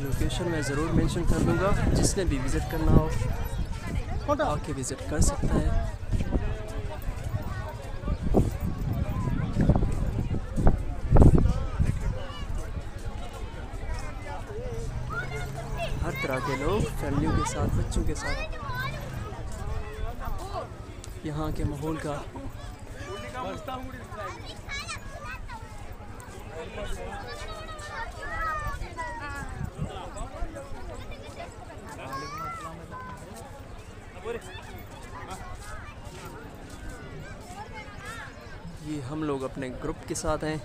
Location मैं ज़रूर mention कर दूँगा। जिसने भी विज़िट करना हो आके विज़िट कर सकता है। हर तरह के लोग फैमिलियों के साथ बच्चों के साथ यहाँ के माहौल का ये हम लोग अपने ग्रुप के साथ हैं।